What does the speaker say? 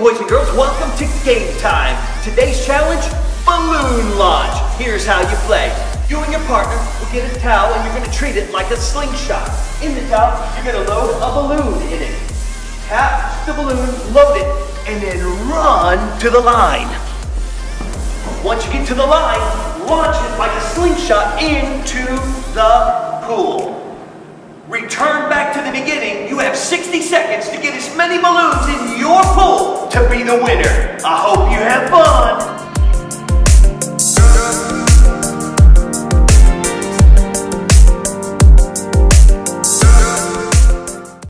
boys and girls, welcome to game time. Today's challenge, balloon launch. Here's how you play. You and your partner will get a towel and you're gonna treat it like a slingshot. In the towel, you're gonna load a balloon in it. Tap the balloon, load it, and then run to the line. Once you get to the line, launch it like a slingshot into the pool. Return back to the beginning. You have 60 seconds to get as many balloons in your pool the winner. I hope